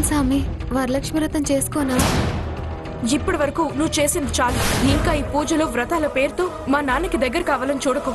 ఏం సామి వరలక్ష్మి వ్రతం చేసుకోనా? ఇప్పటి వరకు నువ్వు చేసింది చాలు. ఇంకా ఈ పూజలు వ్రతాల పేరుతో మా నాన్నకి దగ్గర కావాలని చూడకు.